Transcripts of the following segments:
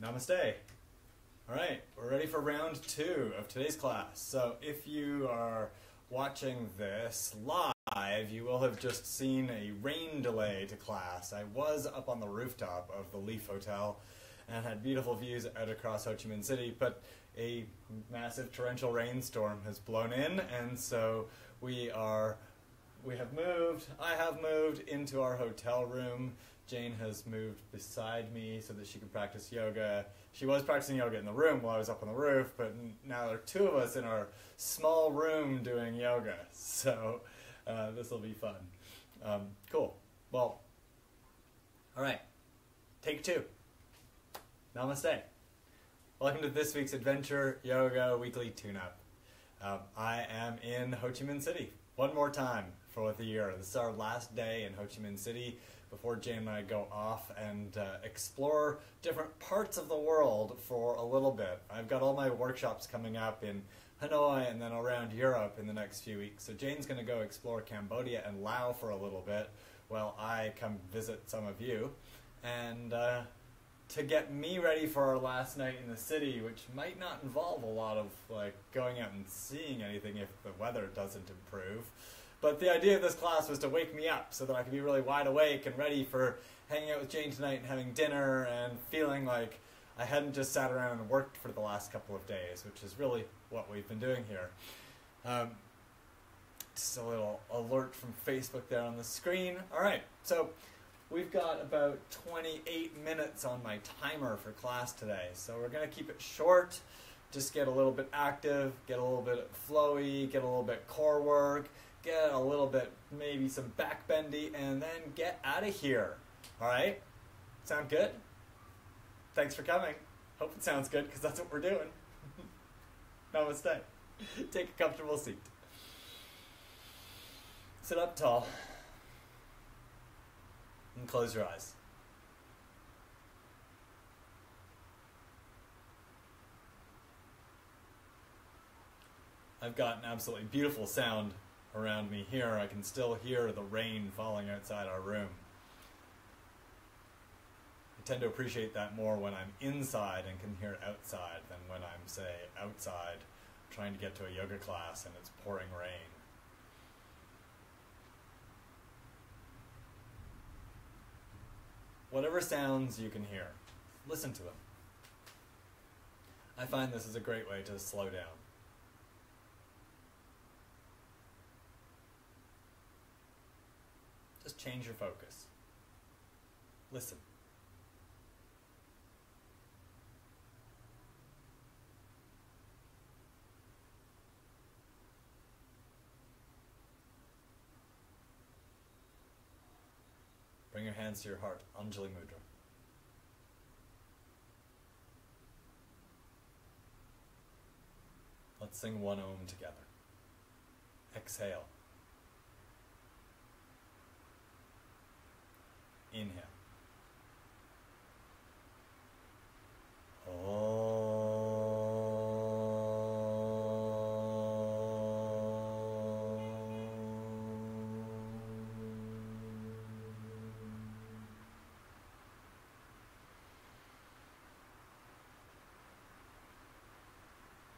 Namaste. All right, we're ready for round two of today's class. So, if you are watching this live, you will have just seen a rain delay to class. I was up on the rooftop of the Lief Hotel and had beautiful views out across Ho Chi Minh City, but a massive torrential rainstorm has blown in, and so we are we have moved. I have moved into our hotel room. Jane has moved beside me so that she can practice yoga. She was practicing yoga in the room while I was up on the roof, but now there are two of us in our small room doing yoga. So uh, this will be fun. Um, cool. Well, all right. Take two. Namaste. Welcome to this week's Adventure Yoga Weekly Tune Up. Um, I am in Ho Chi Minh City one more time for the year. This is our last day in Ho Chi Minh City before Jane and I go off and uh, explore different parts of the world for a little bit. I've got all my workshops coming up in Hanoi and then around Europe in the next few weeks. So Jane's going to go explore Cambodia and Laos for a little bit while I come visit some of you. And uh, to get me ready for our last night in the city, which might not involve a lot of like going out and seeing anything if the weather doesn't improve. But the idea of this class was to wake me up so that I could be really wide awake and ready for hanging out with Jane tonight and having dinner and feeling like I hadn't just sat around and worked for the last couple of days, which is really what we've been doing here. Um, just a little alert from Facebook there on the screen. All right, so we've got about 28 minutes on my timer for class today, so we're going to keep it short. Just get a little bit active, get a little bit flowy, get a little bit core work, get a little bit, maybe some back bendy, and then get out of here. All right? Sound good? Thanks for coming. Hope it sounds good because that's what we're doing. Namaste. Take a comfortable seat. Sit up tall and close your eyes. I've got an absolutely beautiful sound around me here. I can still hear the rain falling outside our room. I tend to appreciate that more when I'm inside and can hear outside than when I'm, say, outside trying to get to a yoga class and it's pouring rain. Whatever sounds you can hear, listen to them. I find this is a great way to slow down. Just change your focus. Listen. Bring your hands to your heart, Anjali Mudra. Let's sing one Om together. Exhale. Inhale.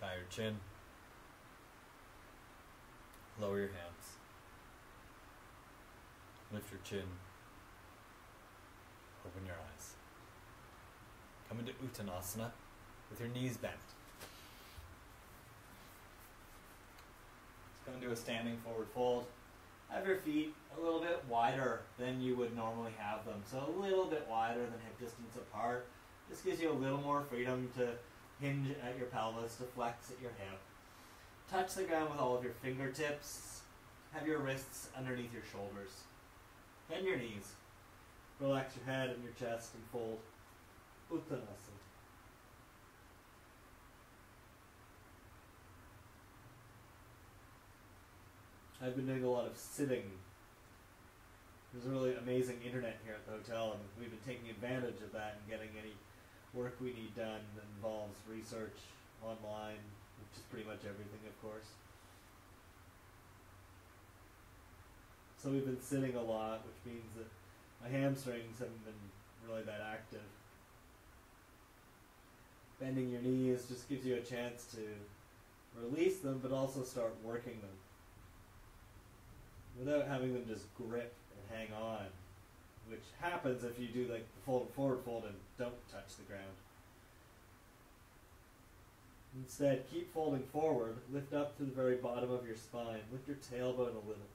Bow your chin. Lower your hands. Lift your chin. Open your eyes. Come into Uttanasana with your knees bent. Come into a standing forward fold. Have your feet a little bit wider than you would normally have them. So a little bit wider than hip distance apart. This gives you a little more freedom to hinge at your pelvis, to flex at your hip. Touch the ground with all of your fingertips. Have your wrists underneath your shoulders. Bend your knees. Relax your head and your chest and fold Uttanasana. I've been doing a lot of sitting. There's a really amazing internet here at the hotel, and we've been taking advantage of that and getting any work we need done that involves research online, which is pretty much everything, of course. So we've been sitting a lot, which means that my hamstrings haven't been really that active. Bending your knees just gives you a chance to release them, but also start working them without having them just grip and hang on, which happens if you do like the fold forward fold and don't touch the ground. Instead, keep folding forward, lift up to the very bottom of your spine, lift your tailbone a little.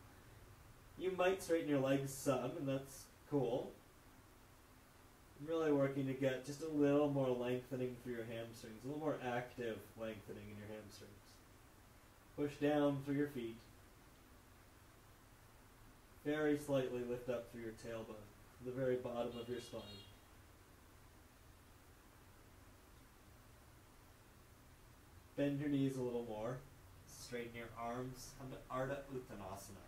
You might straighten your legs some, and that's cool. I'm really working to get just a little more lengthening through your hamstrings, a little more active lengthening in your hamstrings. Push down through your feet. Very slightly lift up through your tailbone, the very bottom of your spine. Bend your knees a little more. Straighten your arms. Come to Ardha Uttanasana.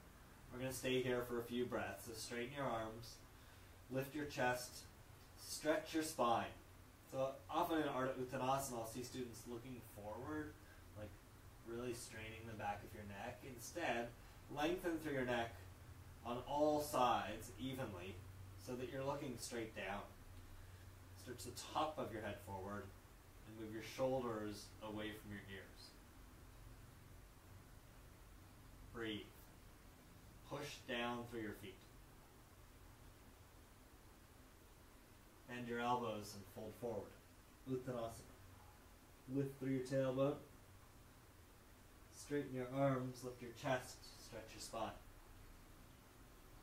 We're going to stay here for a few breaths. So straighten your arms. Lift your chest. Stretch your spine. So often in Ardha Uttanasana, I'll see students looking forward, like really straining the back of your neck. Instead, lengthen through your neck on all sides evenly so that you're looking straight down. Stretch the top of your head forward and move your shoulders away from your ears. Breathe. Push down through your feet. Bend your elbows and fold forward. Uttanasana. Lift through your tailbone. Straighten your arms, lift your chest, stretch your spine.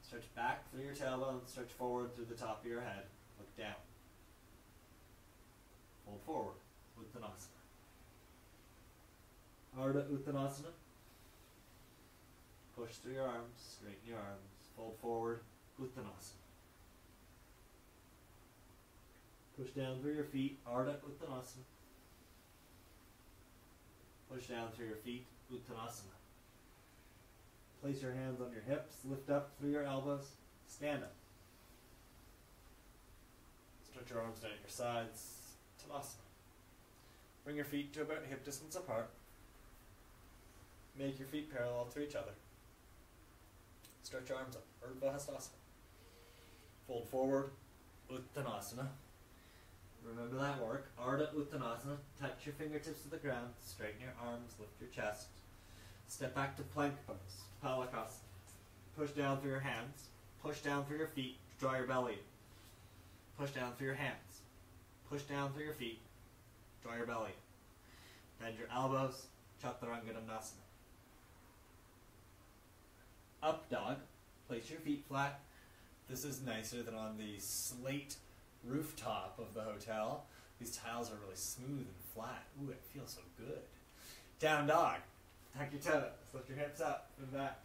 Stretch back through your tailbone, stretch forward through the top of your head. Look down. Fold forward. Uttanasana. Ardha Uttanasana. Push through your arms, straighten your arms, fold forward. Uttanasana. Push down through your feet, Ardha Uttanasana. Push down through your feet, Uttanasana. Place your hands on your hips, lift up through your elbows, stand up. Stretch your arms down at your sides, Tadasana. Bring your feet to about hip distance apart. Make your feet parallel to each other. Stretch your arms up, Urdhva Hastasana. Fold forward, Uttanasana. Remember that work. Ardha Uttanasana. Touch your fingertips to the ground. Straighten your arms. Lift your chest. Step back to plank pose. Palakasana. Push down through your hands. Push down through your feet. Draw your belly. Push down through your hands. Push down through your feet. Draw your belly. Bend your elbows. Chaturanga Dandasana. Up dog. Place your feet flat. This is nicer than on the slate rooftop of the hotel. These tiles are really smooth and flat. Ooh, it feels so good. Down dog. Tuck your toes. Lift your hips up and back.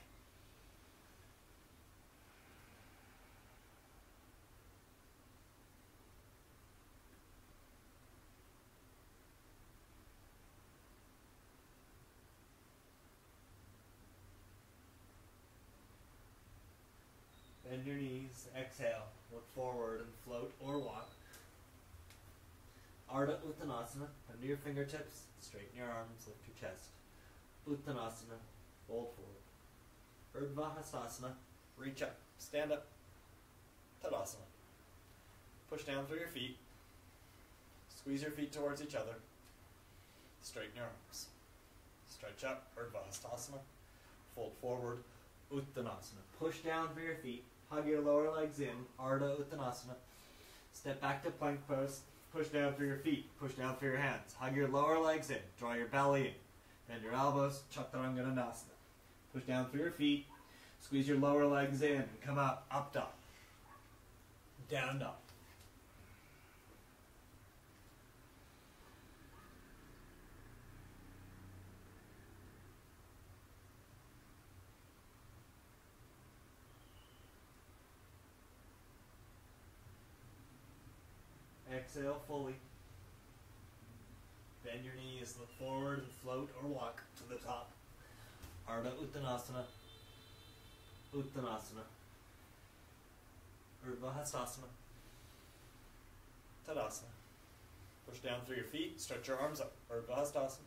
Bend your exhale, look forward and float or walk. Ardha Uttanasana, under your fingertips, straighten your arms, lift your chest. Uttanasana, fold forward. Urdhva reach up, stand up. Tadasana. Push down through your feet. Squeeze your feet towards each other. Straighten your arms. Stretch up, Urdhva Hastasana. Fold forward, Uttanasana. Push down through your feet. Hug your lower legs in, Ardha Uttanasana. Step back to plank pose. Push down through your feet. Push down through your hands. Hug your lower legs in. Draw your belly in. Bend your elbows. Chaturanga Dandasana. Push down through your feet. Squeeze your lower legs in. And come up. Up dog. Down dog. Exhale fully. Bend your knees, look forward and float or walk to the top. Ardha Uttanasana. Uttanasana. Urdhva Hastasana. Tadasana. Push down through your feet, stretch your arms up. Urdhva Hastasana.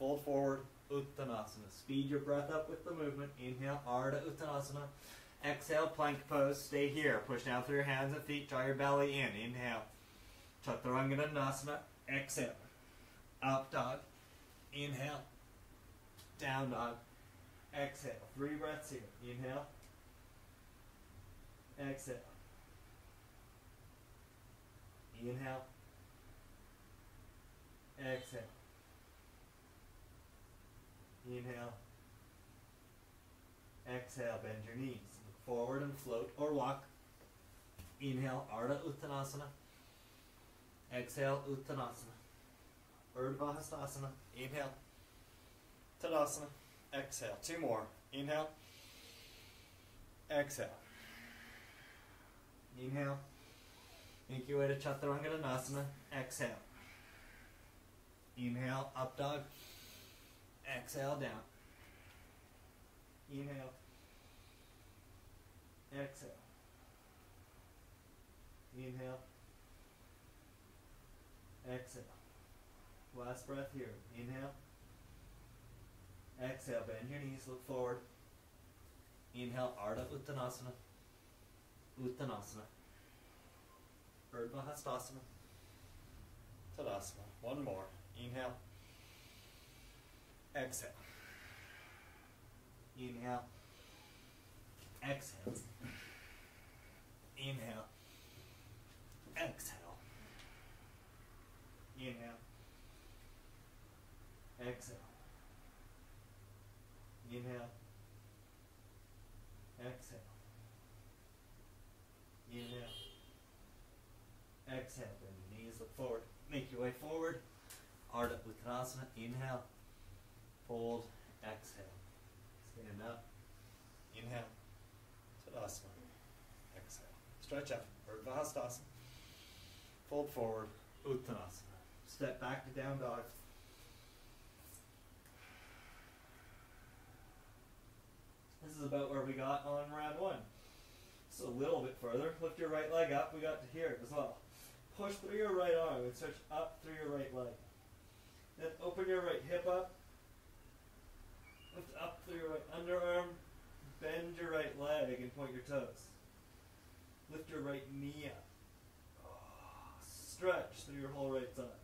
Fold forward, Uttanasana. Speed your breath up with the movement. Inhale, Ardha Uttanasana. Exhale, plank pose. Stay here. Push down through your hands and feet. Draw your belly in. Inhale. Chaturanga. Exhale. Up dog. Inhale. Down dog. Exhale. Three breaths here. Inhale. Exhale. Inhale. Exhale. Inhale. Exhale. Bend your knees. Look forward and float or walk. Inhale. Ardha Uttanasana. Exhale. Uttanasana. Urdhva Hastasana. Inhale. Tadasana. Exhale. Two more. Inhale. Exhale. Inhale. Make your way to Chaturanga. Exhale. Inhale, up dog. Exhale, down. Inhale. Exhale. Inhale. Exhale. Last breath here. Inhale. Exhale, bend your knees, look forward. Inhale, Ardha Uttanasana. Uttanasana. Urdhva Hastasana. Tadasana. One more. Inhale. Exhale. Inhale. Exhale. Inhale. Exhale. Inhale. Exhale. Inhale. Exhale. Inhale. Exhale. Bend your knees, look forward. Make your way forward. Ardha Uttanasana. Inhale. Fold. Exhale. Stand up. Inhale. Tadasana. Exhale. Stretch up. Urdhva Hastasana. Fold forward. Uttanasana. Step back to down dog. This is about where we got on round one. Just a little bit further. Lift your right leg up. We got to here as well. Push through your right arm and stretch up through your right leg. Then open your right hip up. Lift up through your right underarm. Bend your right leg and point your toes. Lift your right knee up. Stretch through your whole right side.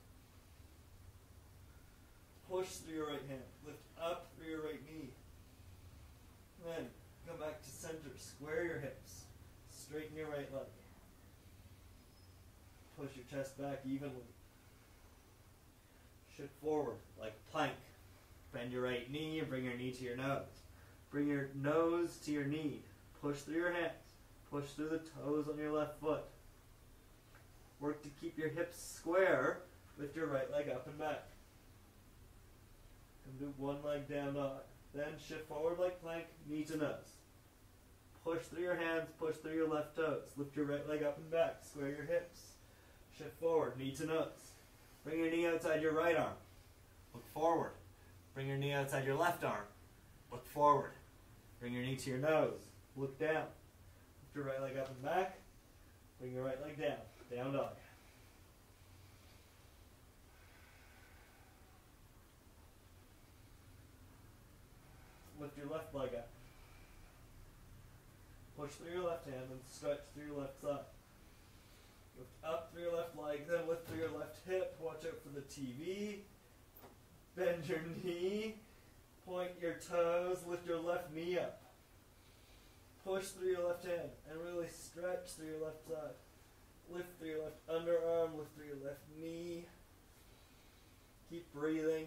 Push through your right hand. Lift up through your right knee. Then come back to center. Square your hips. Straighten your right leg. Push your chest back evenly. Shift forward like plank. Bend your right knee and bring your knee to your nose. Bring your nose to your knee. Push through your hands. Push through the toes on your left foot. Work to keep your hips square. Lift your right leg up and back. And do one leg down dog. Then shift forward like plank, knee to nose. Push through your hands, push through your left toes. Lift your right leg up and back. Square your hips. Shift forward, knee to nose. Bring your knee outside your right arm. Look forward. Bring your knee outside your left arm. Look forward. Bring your knee to your nose. Look down. Lift your right leg up and back. Bring your right leg down. Down dog. Lift your left leg up. Push through your left hand and stretch through your left side. Lift up through your left leg, then lift through your left hip. Watch out for the TV. Bend your knee. Point your toes. Lift your left knee up. Push through your left hand and really stretch through your left side. Lift through your left underarm. Lift through your left knee. Keep breathing.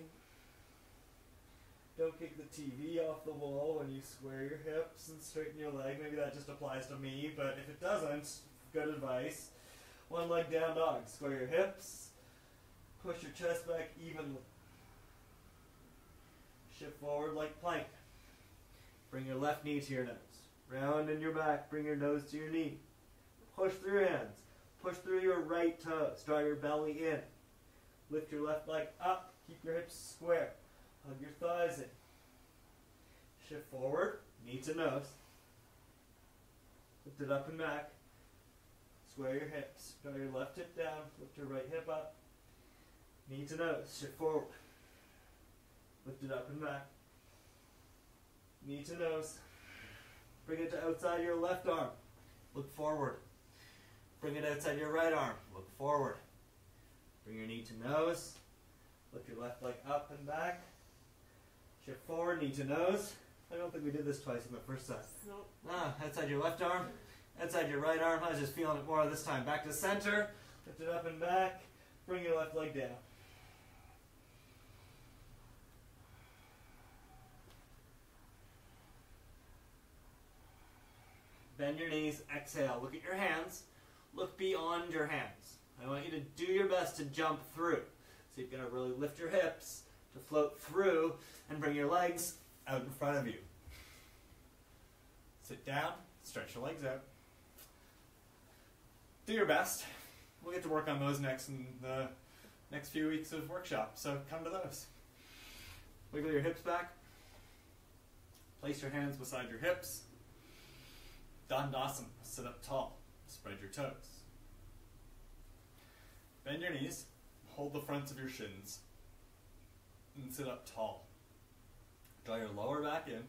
Don't kick the TV off the wall when you square your hips and straighten your leg. Maybe that just applies to me, but if it doesn't, good advice. One leg down dog. Square your hips. Push your chest back evenly. Shift forward like plank. Bring your left knee to your nose. Round in your back. Bring your nose to your knee. Push through your hands. Push through your right toes. Draw your belly in. Lift your left leg up. Keep your hips square. Hug your thighs in. Shift forward, knee to nose. Lift it up and back. Square your hips. Draw your left hip down. Lift your right hip up. Knee to nose. Shift forward. Lift it up and back. Knee to nose. Bring it to outside your left arm. Look forward. Bring it outside your right arm. Look forward. Bring your knee to nose. Lift your left leg up and back. Shift forward, knee to nose. I don't think we did this twice in the first set. Nope. Ah, outside your left arm, outside your right arm. I was just feeling it more this time. Back to center. Lift it up and back. Bring your left leg down. Bend your knees, exhale. Look at your hands. Look beyond your hands. I want you to do your best to jump through. So you're going to really lift your hips to float through and bring your legs Out in front of you. Sit down, stretch your legs out. Do your best. We'll get to work on those next in the next few weeks of workshop, so come to those. Wiggle your hips back. Place your hands beside your hips. Dandasana, sit up tall. Spread your toes. Bend your knees. Hold the fronts of your shins. And sit up tall. Draw your lower back in.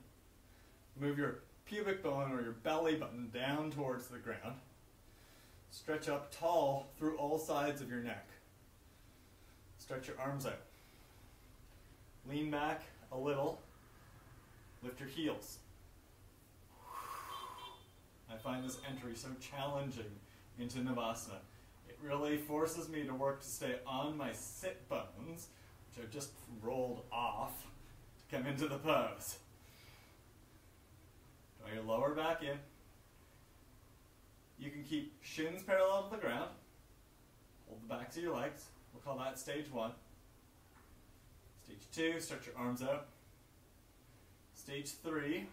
Move your pubic bone or your belly button down towards the ground. Stretch up tall through all sides of your neck. Stretch your arms out. Lean back a little. Lift your heels. I find this entry so challenging into Navasana. It really forces me to work to stay on my sit bones, I've just rolled off, to come into the pose. Draw your lower back in. You can keep shins parallel to the ground. Hold the backs of your legs. We'll call that stage one. Stage two, stretch your arms out. Stage three,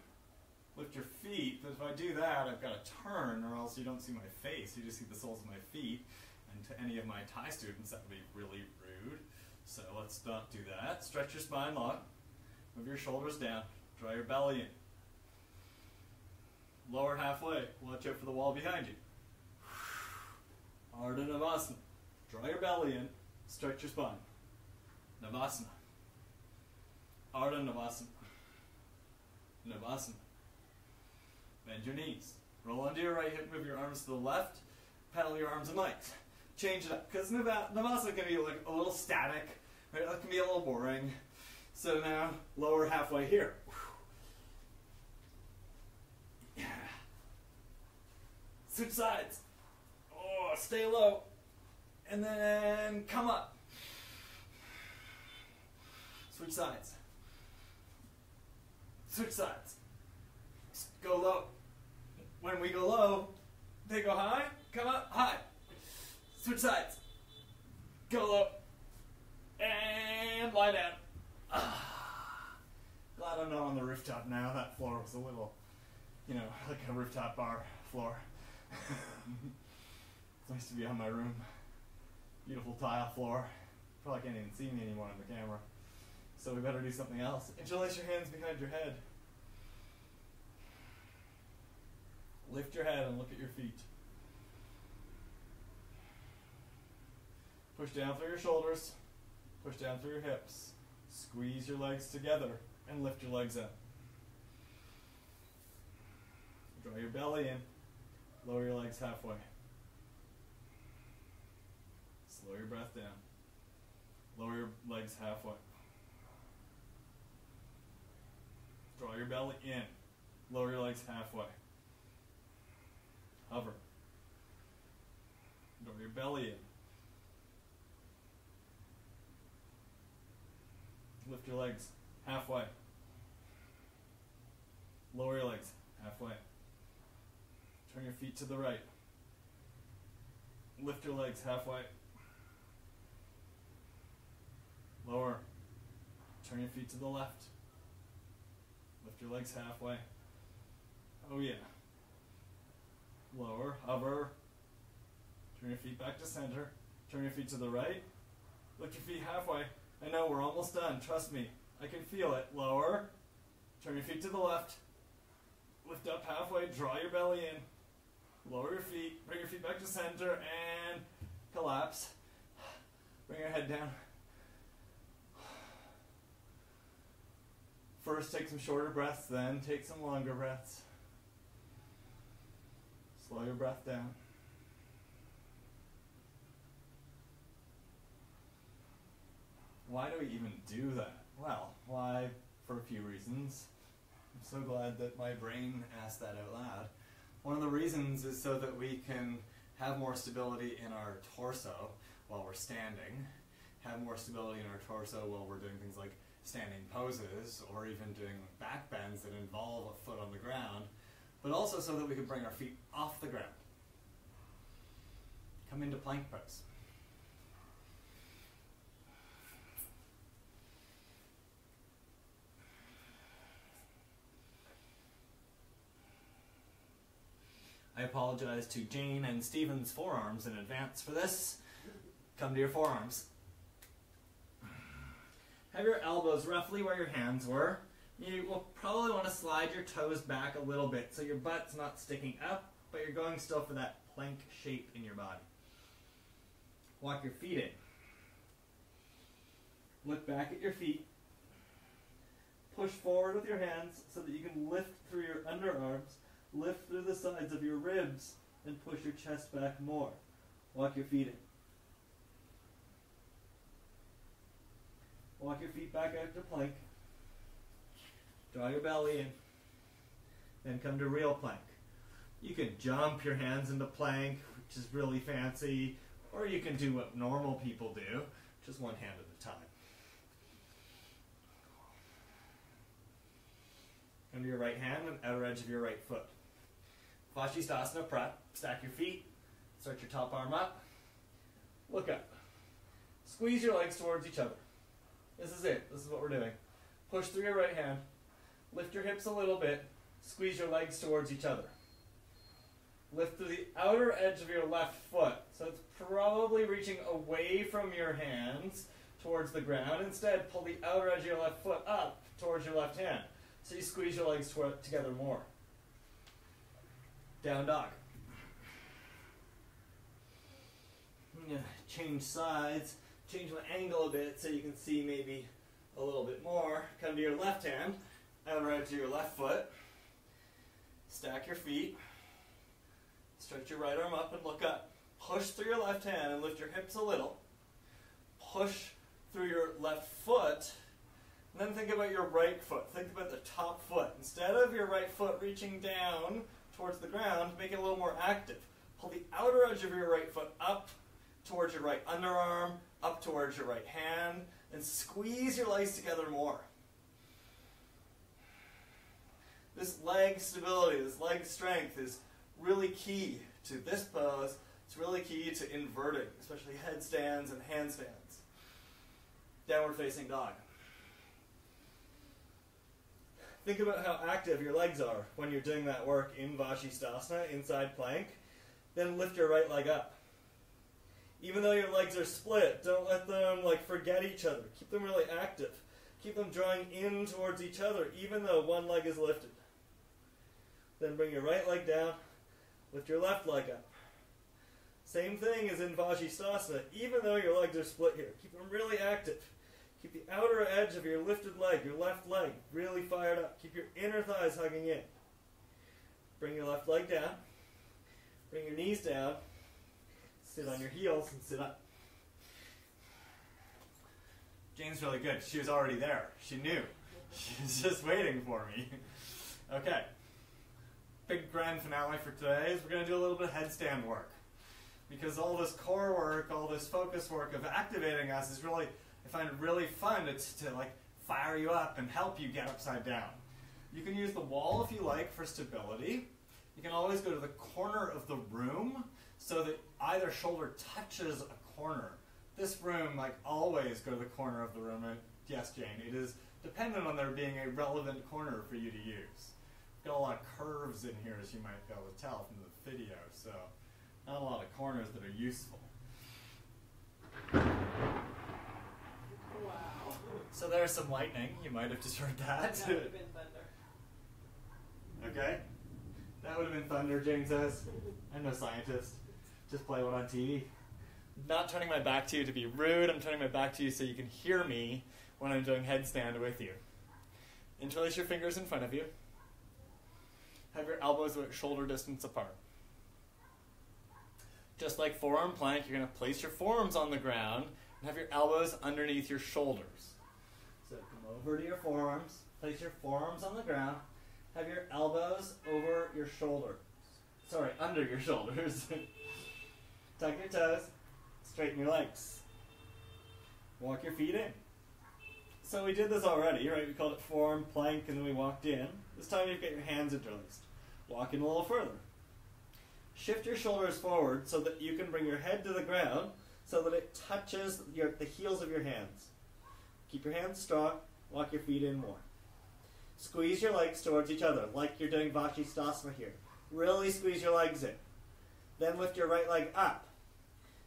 lift your feet. But if I do that, I've got to turn, or else you don't see my face. You just see the soles of my feet. And to any of my Thai students, that would be really. So let's not do that. Stretch your spine long. Move your shoulders down. Draw your belly in. Lower halfway. Watch out for the wall behind you. Ardha Navasana. Draw your belly in. Stretch your spine. Navasana. Ardha Navasana. Navasana. Bend your knees. Roll onto your right hip. Move your arms to the left. Pedal your arms and legs. Change it up. Because Navasana can be like a little static. Right? That can be a little boring. So now, lower halfway here. Yeah. Switch sides. Oh, stay low. And then come up. Switch sides. Switch sides. Go low. When we go low, they go high. Come up, high. Switch sides. Go low. And lie down. Ah. Glad I'm not on the rooftop now. That floor was a little, you know, like a rooftop bar floor. it's nice to be on my room. Beautiful tile floor. Probably can't even see me anymore on the camera. So we better do something else. Interlace your hands behind your head. Lift your head and look at your feet. Push down through your shoulders. Push down through your hips. Squeeze your legs together and lift your legs up. Draw your belly in. Lower your legs halfway. Slow your breath down. Lower your legs halfway. Draw your belly in. Lower your legs halfway. Hover. Draw your belly in. Lift your legs halfway. Lower your legs halfway. Turn your feet to the right. Lift your legs halfway. Lower. Turn your feet to the left. Lift your legs halfway. Oh, yeah. Lower. Hover. Turn your feet back to center. Turn your feet to the right. Lift your feet halfway. I know we're almost done. Trust me. I can feel it. Lower. Turn your feet to the left. Lift up halfway. Draw your belly in. Lower your feet. Bring your feet back to center and collapse. Bring your head down. First, take some shorter breaths, then take some longer breaths. Slow your breath down. Why do we even do that? Well, why? For a few reasons. I'm so glad that my brain asked that out loud. One of the reasons is so that we can have more stability in our torso while we're standing, have more stability in our torso while we're doing things like standing poses or even doing back bends that involve a foot on the ground, but also so that we can bring our feet off the ground. Come into plank pose. I apologize to Jane and Stephen's forearms in advance for this. Come to your forearms. Have your elbows roughly where your hands were. You will probably want to slide your toes back a little bit so your butt's not sticking up, but you're going still for that plank shape in your body. Walk your feet in. Look back at your feet. Push forward with your hands so that you can lift through your underarms Lift through the sides of your ribs and push your chest back more. Walk your feet in. Walk your feet back out to plank. Draw your belly in. Then come to real plank. You can jump your hands into plank, which is really fancy, or you can do what normal people do, just one hand at a time. Under your right hand and outer edge of your right foot. Vashisthasana prep. Stack your feet. Start your top arm up. Look up. Squeeze your legs towards each other. This is it. This is what we're doing. Push through your right hand. Lift your hips a little bit. Squeeze your legs towards each other. Lift through the outer edge of your left foot. So it's probably reaching away from your hands towards the ground. Instead, pull the outer edge of your left foot up towards your left hand. So you squeeze your legs together more. Down dog. Change sides, change my angle a bit so you can see maybe a little bit more. Come to your left hand, and right to your left foot. Stack your feet. Stretch your right arm up and look up. Push through your left hand and lift your hips a little. Push through your left foot. And then think about your right foot. Think about the top foot. Instead of your right foot reaching down towards the ground, make it a little more active. Pull the outer edge of your right foot up towards your right underarm, up towards your right hand, and squeeze your legs together more. This leg stability, this leg strength is really key to this pose. It's really key to inverting, especially headstands and handstands. Downward facing dog. Think about how active your legs are when you're doing that work in Vashisthasana, inside plank. Then lift your right leg up. Even though your legs are split, don't let them like forget each other. Keep them really active. Keep them drawing in towards each other, even though one leg is lifted. Then bring your right leg down, lift your left leg up. Same thing as in Vashisthasana, even though your legs are split here. Keep them really active. Keep the outer edge of your lifted leg, your left leg, really fired up. Keep your inner thighs hugging in. Bring your left leg down. Bring your knees down. Sit on your heels and sit up. Jane's really good. She was already there. She knew. She's just waiting for me. okay. Big grand finale for today is we're going to do a little bit of headstand work. Because all this core work, all this focus work of activating us is really I find it really fun to, to like fire you up and help you get upside down. You can use the wall if you like for stability. You can always go to the corner of the room so that either shoulder touches a corner. This room, like always, go to the corner of the room. And yes, Jane, it is dependent on there being a relevant corner for you to use. Got a lot of curves in here, as you might be able to tell from the video, so not a lot of corners that are useful. So there's some lightning. You might have just heard that. That would have been thunder. okay. That would have been thunder, Jane says. I'm no scientist. Just play one on TV. Not turning my back to you to be rude. I'm turning my back to you so you can hear me when I'm doing headstand with you. Interlace your fingers in front of you. Have your elbows shoulder distance apart. Just like forearm plank, you're going to place your forearms on the ground And have your elbows underneath your shoulders. Over to your forearms. Place your forearms on the ground. Have your elbows over your shoulder. Sorry, under your shoulders. Tuck your toes. Straighten your legs. Walk your feet in. So we did this already, right? We called it forearm plank and then we walked in. This time you've got your hands interlaced. Walk in a little further. Shift your shoulders forward so that you can bring your head to the ground so that it touches your, the heels of your hands. Keep your hands strong. Walk your feet in more. Squeeze your legs towards each other, like you're doing Vashisthasana here. Really squeeze your legs in. Then lift your right leg up.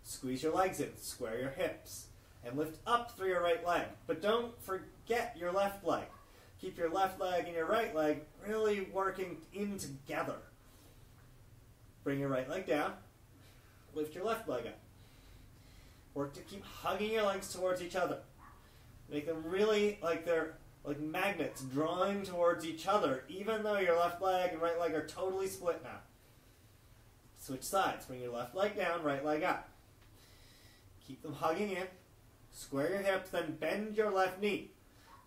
Squeeze your legs in. Square your hips. And lift up through your right leg. But don't forget your left leg. Keep your left leg and your right leg really working in together. Bring your right leg down. Lift your left leg up. Work to keep hugging your legs towards each other. Make them really like they're like magnets drawing towards each other, even though your left leg and right leg are totally split now. Switch sides. Bring your left leg down, right leg up. Keep them hugging in. Square your hips, then bend your left knee.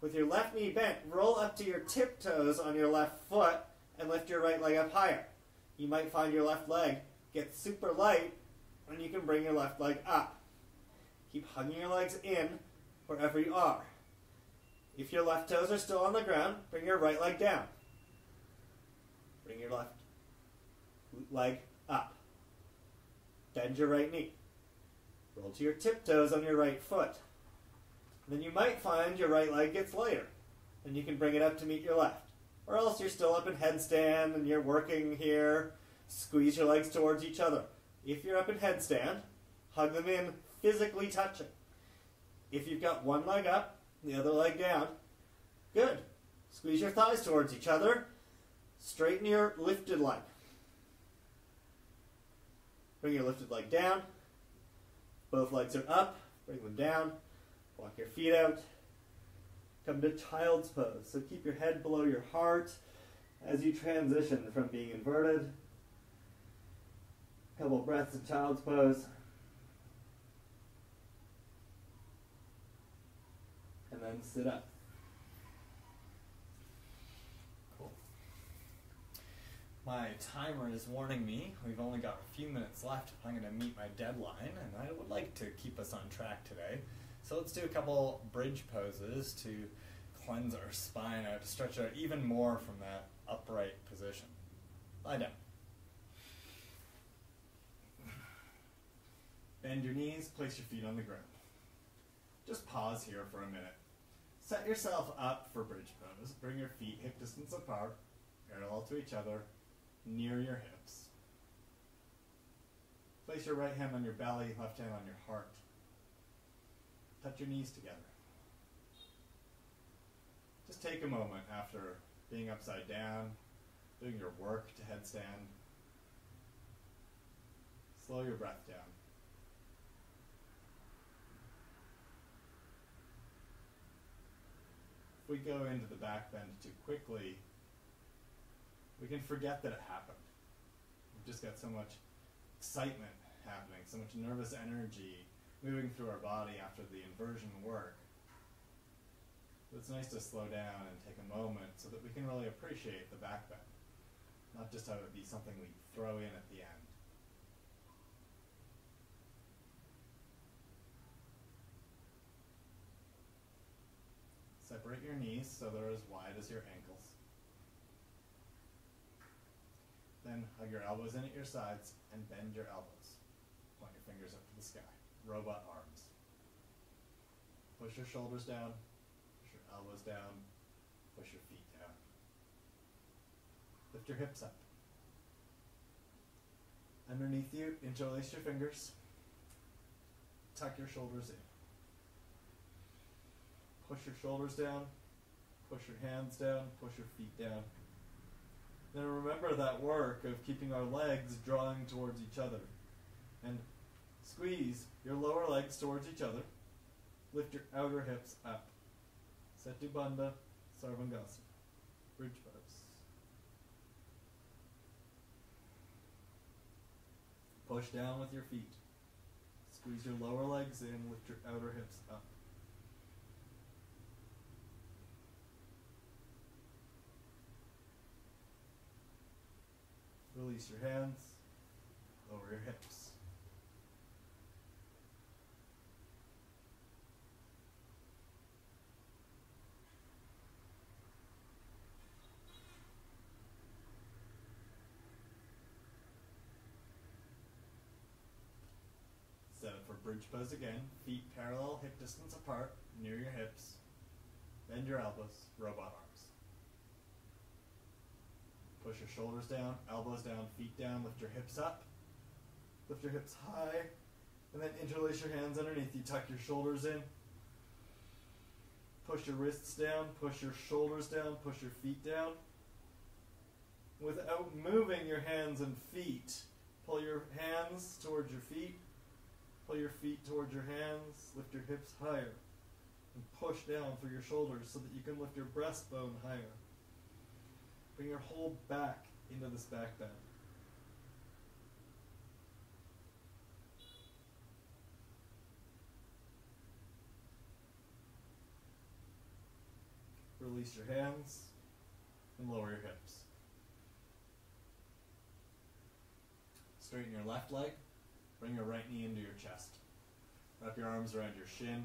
With your left knee bent, roll up to your tiptoes on your left foot and lift your right leg up higher. You might find your left leg gets super light and you can bring your left leg up. Keep hugging your legs in wherever you are. If your left toes are still on the ground, bring your right leg down. Bring your left leg up. Bend your right knee. Roll to your tiptoes on your right foot. Then you might find your right leg gets lighter, and you can bring it up to meet your left. Or else you're still up in headstand and you're working here. Squeeze your legs towards each other. If you're up in headstand, hug them in, physically touching. If you've got one leg up, the other leg down, good. Squeeze your thighs towards each other. Straighten your lifted leg. Bring your lifted leg down. Both legs are up. Bring them down. Walk your feet out. Come to child's pose. So keep your head below your heart as you transition from being inverted. Couple breaths of child's pose. Then sit up. Cool. My timer is warning me we've only got a few minutes left if I'm going to meet my deadline, and I would like to keep us on track today. So let's do a couple bridge poses to cleanse our spine out, to stretch out even more from that upright position. Lie down. Bend your knees, place your feet on the ground. Just pause here for a minute. Set yourself up for bridge pose. Bring your feet hip distance apart, parallel to each other, near your hips. Place your right hand on your belly, left hand on your heart. Touch your knees together. Just take a moment after being upside down, doing your work to headstand. Slow your breath down. If we go into the back bend too quickly, we can forget that it happened. We've just got so much excitement happening, so much nervous energy moving through our body after the inversion work. But it's nice to slow down and take a moment so that we can really appreciate the back bend, not just have it be something we throw in at the end. Separate your knees so they're as wide as your ankles. Then hug your elbows in at your sides and bend your elbows. Point your fingers up to the sky. Robot arms. Push your shoulders down. Push your elbows down. Push your feet down. Lift your hips up. Underneath you, interlace your fingers. Tuck your shoulders in. Push your shoulders down. Push your hands down. Push your feet down. Then remember that work of keeping our legs drawing towards each other. And squeeze your lower legs towards each other. Lift your outer hips up. Setu Bandha, Sarvangasana. Bridge pose. Push down with your feet. Squeeze your lower legs in, lift your outer hips up. Release your hands, lower your hips. Set up for bridge pose again. Feet parallel, hip distance apart, near your hips. Bend your elbows, robot arms. Push your shoulders down, elbows down, feet down, lift your hips up. Lift your hips high, and then interlace your hands underneath you. Tuck your shoulders in. Push your wrists down, push your shoulders down, push your feet down. Without moving your hands and feet, pull your hands towards your feet, pull your feet towards your hands, lift your hips higher, and push down through your shoulders so that you can lift your breastbone higher. Bring your whole back into this back bend. Release your hands and lower your hips. Straighten your left leg. Bring your right knee into your chest. Wrap your arms around your shin.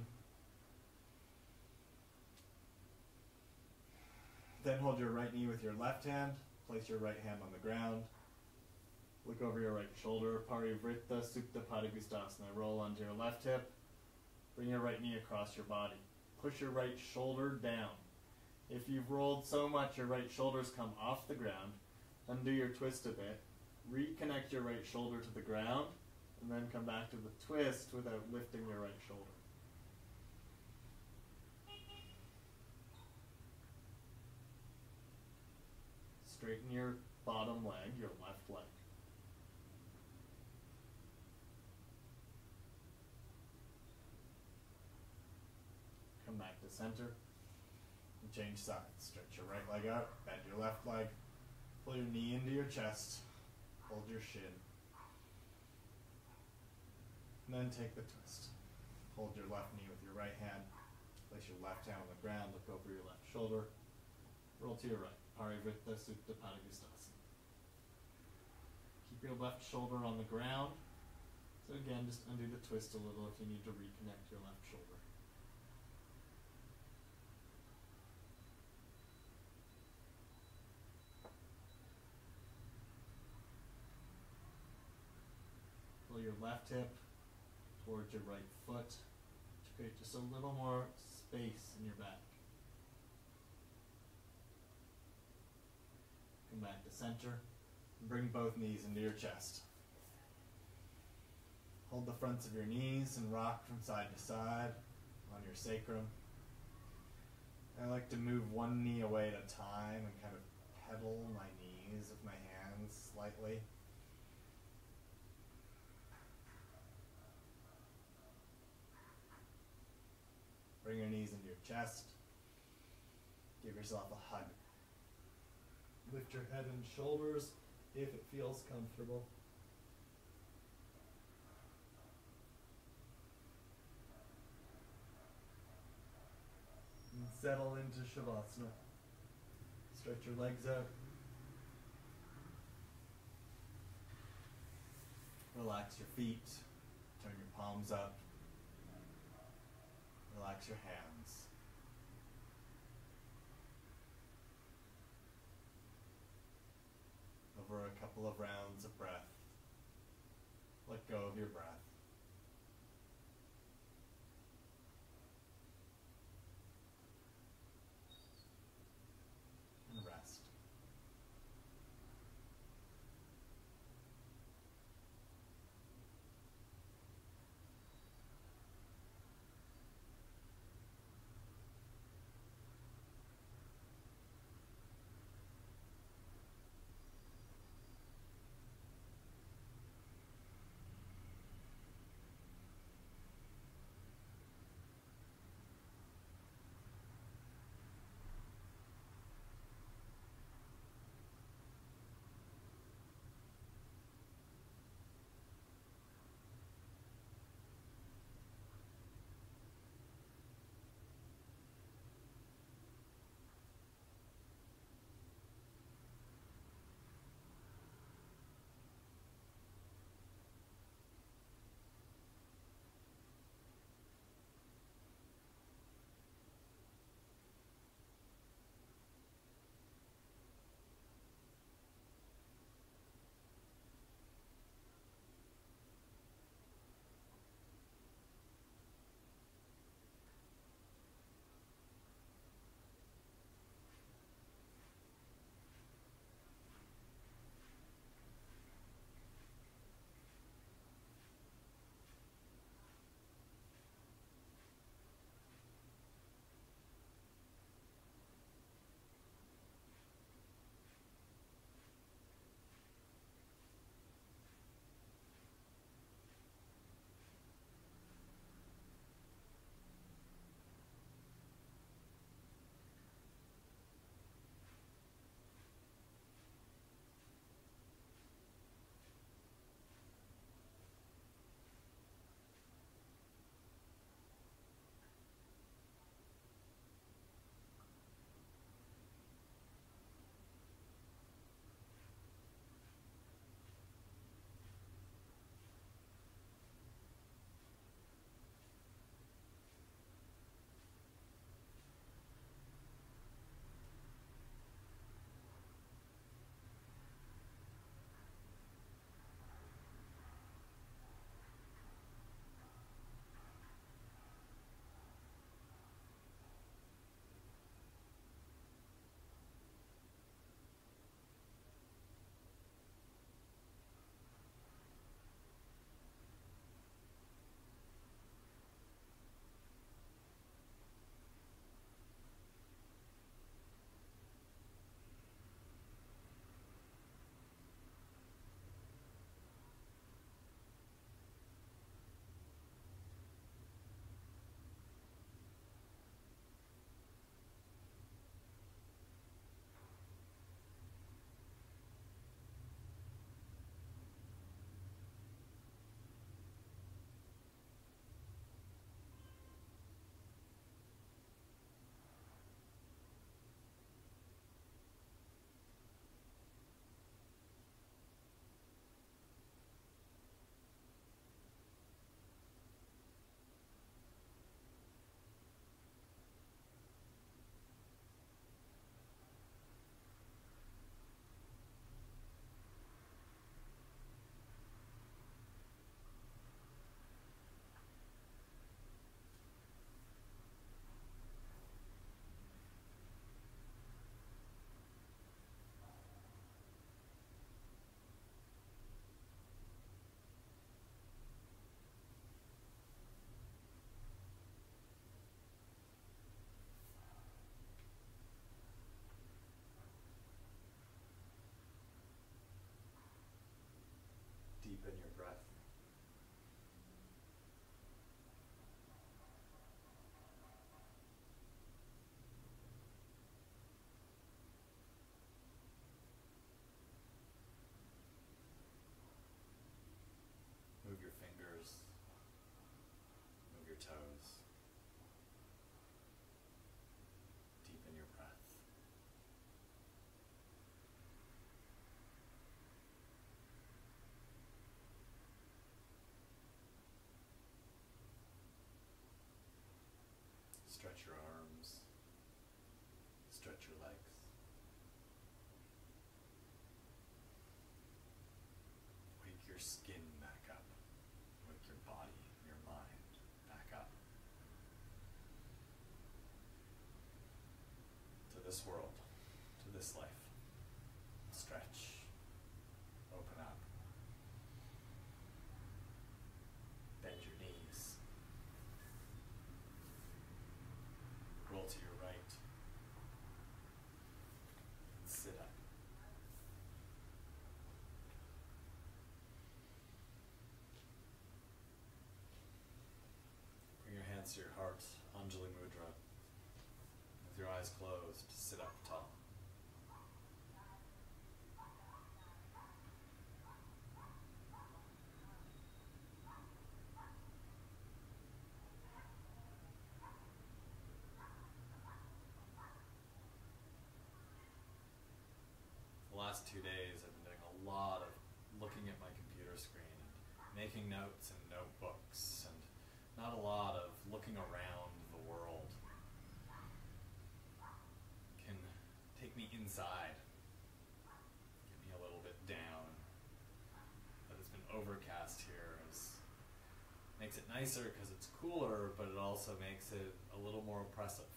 Then hold your right knee with your left hand. Place your right hand on the ground. Look over your right shoulder. Parivritta Supta Padangusthasana. Roll onto your left hip. Bring your right knee across your body. Push your right shoulder down. If you've rolled so much your right shoulders come off the ground, undo your twist a bit. Reconnect your right shoulder to the ground, and then come back to the twist without lifting your right shoulder. Straighten your bottom leg, your left leg. Come back to center and change sides. Stretch your right leg out, bend your left leg, pull your knee into your chest, hold your shin. And then take the twist. Hold your left knee with your right hand. Place your left hand on the ground, look over your left shoulder. Roll to your right. Parivritta Padangusthasana. Keep your left shoulder on the ground. So again, just undo the twist a little if you need to reconnect your left shoulder. Pull your left hip towards your right foot to create just a little more space in your back. Come back to center. Bring both knees into your chest. Hold the fronts of your knees and rock from side to side on your sacrum. I like to move one knee away at a time and kind of pedal my knees with my hands slightly. Bring your knees into your chest. Give yourself a hug. Lift your head and shoulders if it feels comfortable. And settle into Shavasana. Stretch your legs out. Relax your feet. Turn your palms up. Relax your hands. Over a couple of rounds of breath, let go of your breath. Your legs. Wake your skin back up. Wake your body, your mind back up. To this world, to this life. Stretch. Open up. Bend your knees. Roll to your right. And sit up. Bring your hands to your heart, Anjali Mudra. With your eyes closed, sit up tall. The last two days, I've been doing a lot of looking at my computer screen and making notes and notebooks, and not a lot of looking around the world. Can take me inside, get me a little bit down. But it's been overcast here is makes it nicer because it's cooler, but it also makes it a little more oppressive.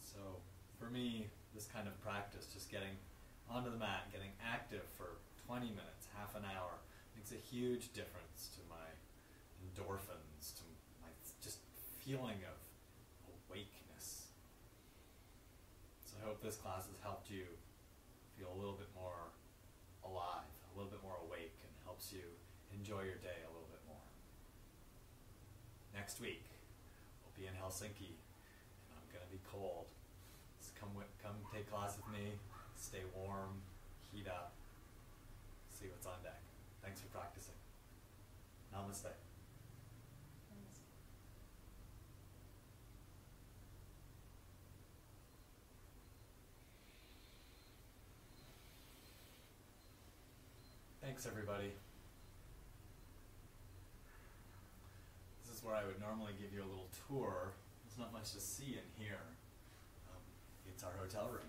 So for me, this kind of practice, just getting onto the mat, getting active for 20 minutes, half an hour, makes a huge difference to my endorphins, to my just feeling of awakeness. So I hope this class has helped you feel a little bit more alive, a little bit more awake, and helps you enjoy your day a little bit more. Next week, we'll be in Helsinki, and I'm going to be cold. So come come take class with me. Stay warm, heat up, see what's on deck. Thanks for practicing. Namaste. Thanks, everybody. This is where I would normally give you a little tour. There's not much to see in here. Um, it's our hotel room.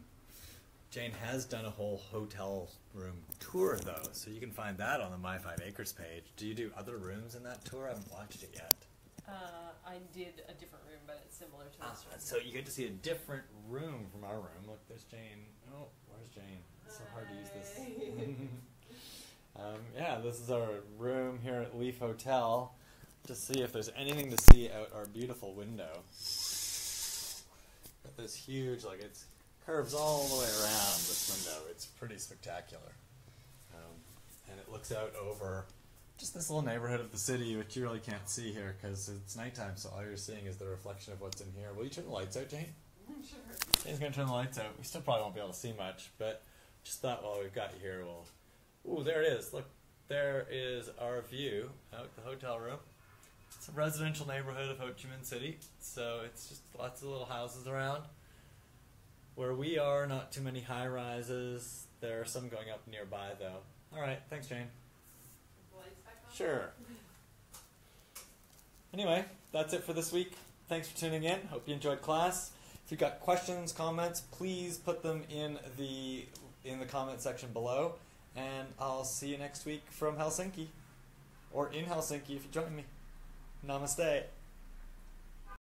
Jane has done a whole hotel room tour, though, so you can find that on the My Five Acres page. Do you do other rooms in that tour? I haven't watched it yet. Uh, I did a different room, but it's similar to Ah, this room. so you get to see a different room from our room. Look, there's Jane. Oh, where's Jane? It's so hard to use this. um, yeah, this is our room here at Lief Hotel. to see if there's anything to see out our beautiful window. Got this huge, like it's curves all the way around this window. It's pretty spectacular, um, and it looks out over just this little neighborhood of the city, which you really can't see here because it's nighttime. So all you're seeing is the reflection of what's in here. Will you turn the lights out, Jane? sure. Jane's gonna turn the lights out. We still probably won't be able to see much, but just thought while we've got you here, we'll. Ooh, there it is. Look, there is our view out the hotel room. It's a residential neighborhood of Ho Chi Minh City, so it's just lots of little houses around. Where we are, not too many high rises. There are some going up nearby, though. All right, thanks, Jane. Sure. Anyway, that's it for this week. Thanks for tuning in. Hope you enjoyed class. If you've got questions, comments, please put them in the in the comment section below. And I'll see you next week from Helsinki. Or in Helsinki if you join me. Namaste.